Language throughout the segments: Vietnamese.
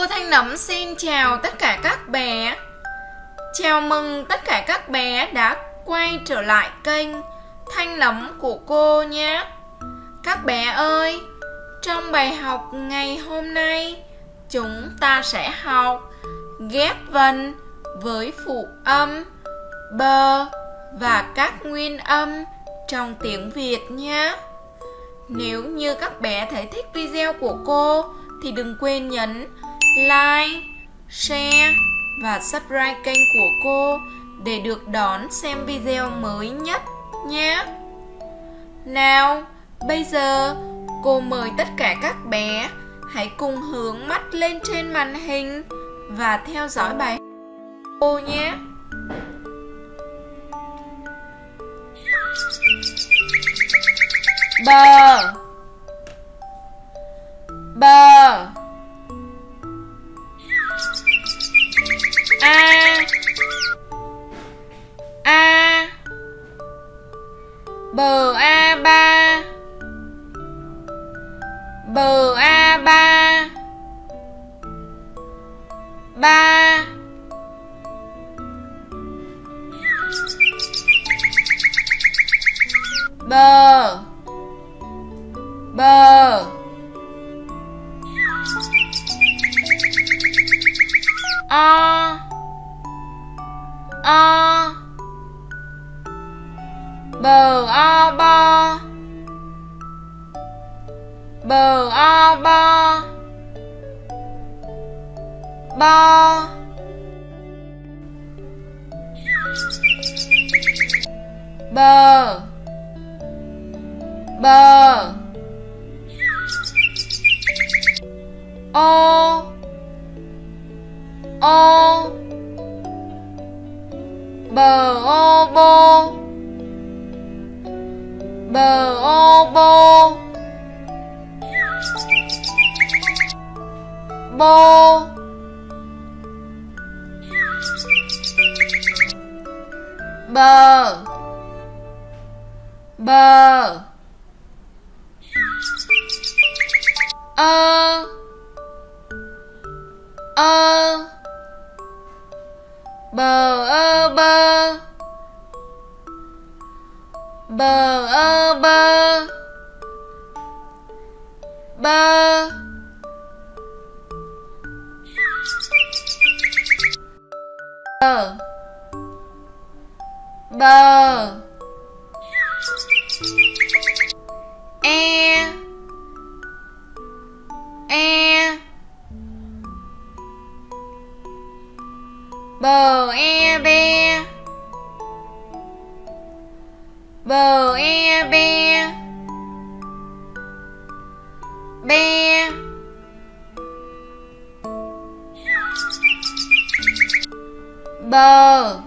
Cô Thanh Nấm xin chào tất cả các bé. Chào mừng tất cả các bé đã quay trở lại kênh Thanh Nấm của cô nhé. Các bé ơi, trong bài học ngày hôm nay Chúng ta sẽ học ghép vần với phụ âm, bơ và các nguyên âm trong tiếng Việt nhé. Nếu như các bé thấy thích video của cô thì đừng quên nhấn like, share và subscribe kênh của cô để được đón xem video mới nhất nhé. Nào, bây giờ cô mời tất cả các bé hãy cùng hướng mắt lên trên màn hình và theo dõi bài cô nhé. Bờ Bờ BA3 BA3 3 bờ. Bờ. O. O bờ o bo bờ o bo bo bờ. Bờ. Ô ô bờ ô bô bờ ô bô. Bô. Bờ. Bờ. Ơ. Ơ. Bờ ơ bơ bờ ơ bơ. Bơ. Bờ bờ e. E. Bờ e be bờ e be. Be. Bờ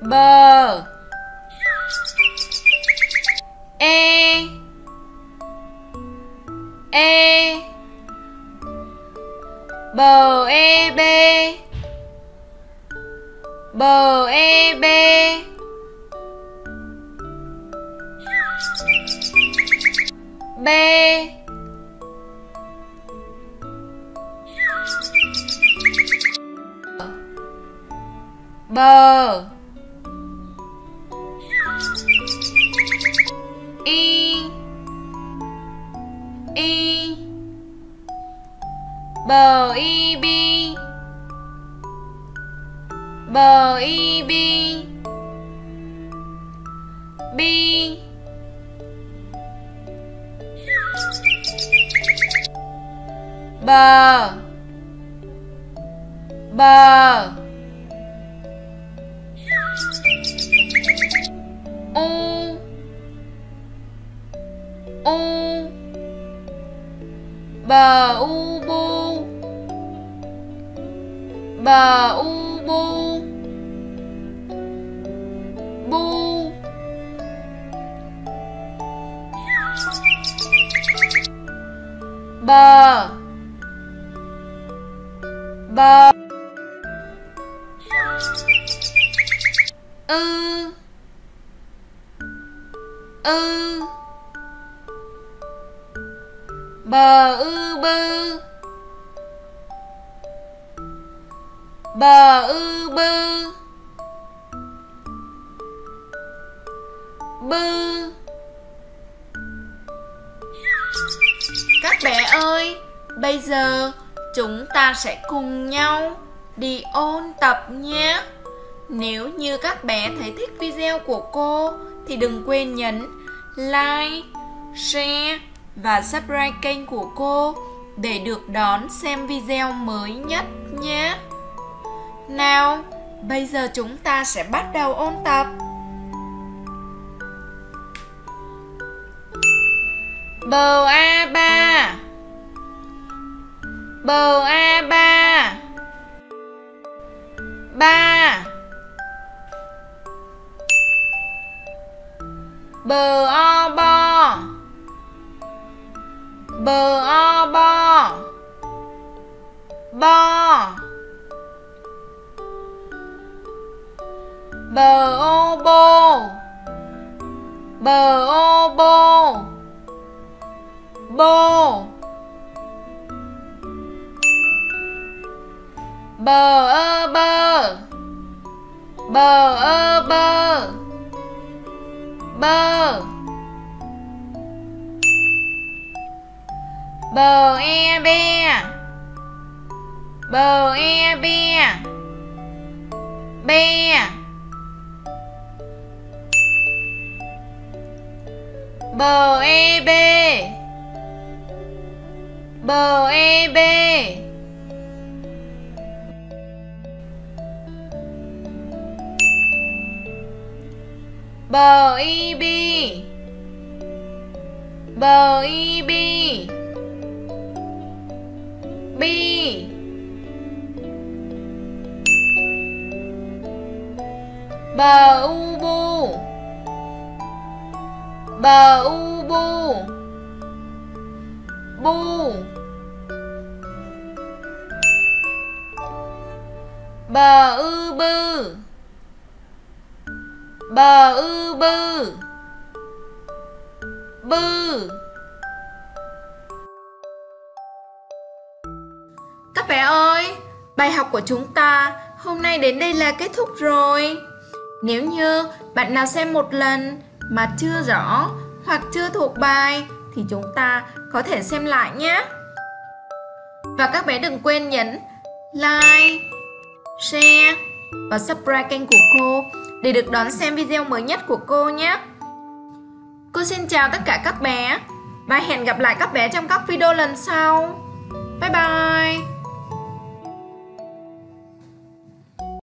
bờ e e bờ e b bờ e b b. Bờ y y bờ y bi bờ y bi bi bờ. Bờ. U. U. Bờ u bu. Bờ u bu. Bu. Bờ bơ. Ư. Ư. Bờ ư bư bờ ư bư bư các bé ơi, bây giờ chúng ta sẽ cùng nhau đi ôn tập nhé. Nếu như các bé thấy thích video của cô, thì đừng quên nhấn like, share và subscribe kênh của cô để được đón xem video mới nhất nhé. Nào, bây giờ chúng ta sẽ bắt đầu ôn tập. Bờ a ba bờ a ba. Ba. Bờ o bo. Bờ o bo. Bo. Bờ ô bô bờ ô bô bô bờ ơ bơ. Bờ ơ bơ. Bơ. Bờ e be bờ e be be bờ e b bờ e b bờ y bi bờ y bi. Bi bờ u bu bờ u bu bu. Bờ ư bư bờ ư bư. Bư. Các bé ơi bài học của chúng ta hôm nay đến đây là kết thúc rồi. Nếu như bạn nào xem một lần mà chưa rõ hoặc chưa thuộc bài thì chúng ta có thể xem lại nhé. Và các bé đừng quên nhấn like, share và subscribe kênh của cô để được đón xem video mới nhất của cô nhé. Cô xin chào tất cả các bé và hẹn gặp lại các bé trong các video lần sau. Bye bye!